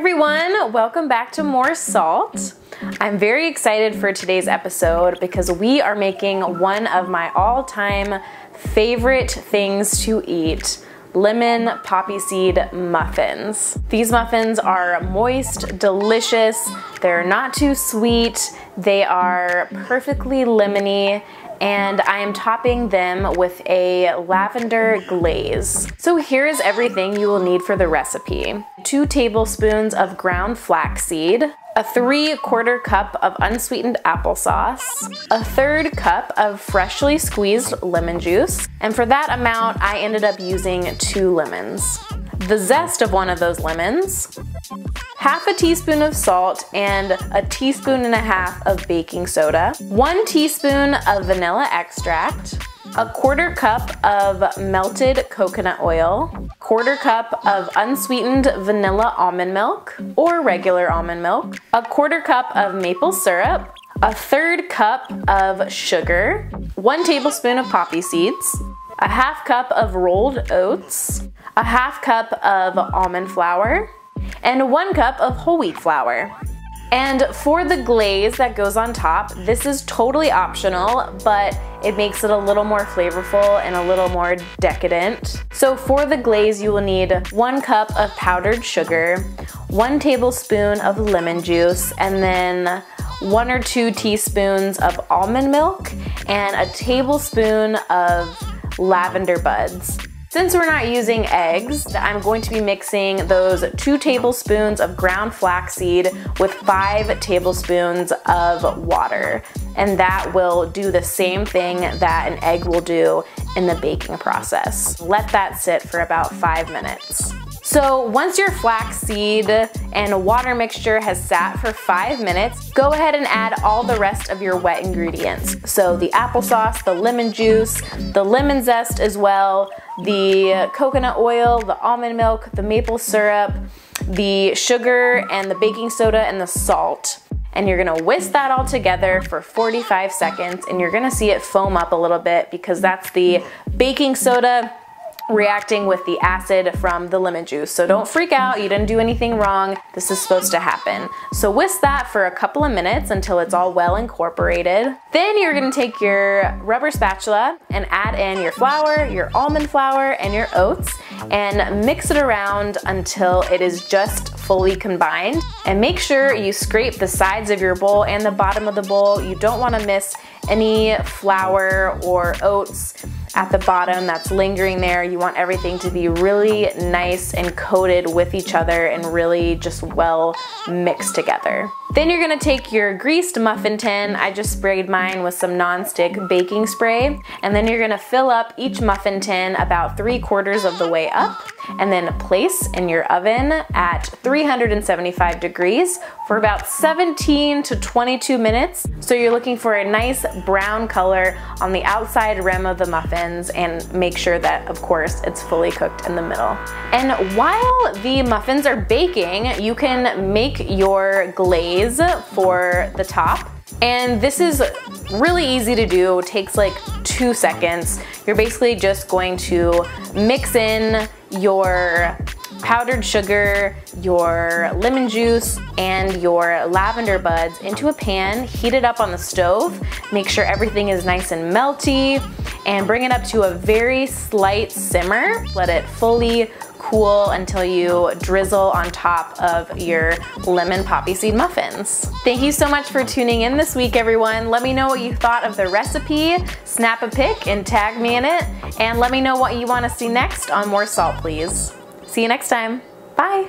welcome back to More Salt. I'm very excited for today's episode because we are making one of my all-time favorite things to eat lemon poppy seed muffins. These muffins are moist, delicious, they're not too sweet, they are perfectly lemony, and I am topping them with a lavender glaze. So here is everything you will need for the recipe. Two tablespoons of ground flaxseed, a 3 quarter cup of unsweetened applesauce, a third cup of freshly squeezed lemon juice, and for that amount I ended up using two lemons. The zest of one of those lemons, half a teaspoon of salt and a teaspoon and a half of baking soda, one teaspoon of vanilla extract, a quarter cup of melted coconut oil, quarter cup of unsweetened vanilla almond milk or regular almond milk, a quarter cup of maple syrup, a third cup of sugar, one tablespoon of poppy seeds, a half cup of rolled oats, a half cup of almond flour, and one cup of whole wheat flour. And for the glaze that goes on top, this is totally optional, but it makes it a little more flavorful and a little more decadent. So for the glaze, you will need one cup of powdered sugar, one tablespoon of lemon juice, and then one or two teaspoons of almond milk, and a tablespoon of lavender buds. Since we're not using eggs, I'm going to be mixing those two tablespoons of ground flaxseed with five tablespoons of water. And that will do the same thing that an egg will do in the baking process. Let that sit for about five minutes. So once your flaxseed and water mixture has sat for five minutes, go ahead and add all the rest of your wet ingredients. So the applesauce, the lemon juice, the lemon zest as well, the coconut oil, the almond milk, the maple syrup, the sugar and the baking soda and the salt and you're gonna whisk that all together for 45 seconds and you're gonna see it foam up a little bit because that's the baking soda reacting with the acid from the lemon juice. So don't freak out, you didn't do anything wrong. This is supposed to happen. So whisk that for a couple of minutes until it's all well incorporated. Then you're gonna take your rubber spatula and add in your flour, your almond flour, and your oats and mix it around until it is just fully combined. And make sure you scrape the sides of your bowl and the bottom of the bowl. You don't wanna miss any flour or oats at the bottom that's lingering there. You want everything to be really nice and coated with each other and really just well mixed together. Then you're gonna take your greased muffin tin. I just sprayed mine with some nonstick baking spray. And then you're gonna fill up each muffin tin about three quarters of the way up and then place in your oven at 375 degrees for about 17 to 22 minutes. So you're looking for a nice brown color on the outside rim of the muffins and make sure that, of course, it's fully cooked in the middle. And while the muffins are baking, you can make your glaze for the top. And this is really easy to do, it takes like two seconds. You're basically just going to mix in your powdered sugar, your lemon juice, and your lavender buds into a pan, heat it up on the stove, make sure everything is nice and melty, and bring it up to a very slight simmer. Let it fully cool until you drizzle on top of your lemon poppy seed muffins. Thank you so much for tuning in this week, everyone. Let me know what you thought of the recipe, snap a pic and tag me in it, and let me know what you wanna see next on More Salt, please. See you next time. Bye.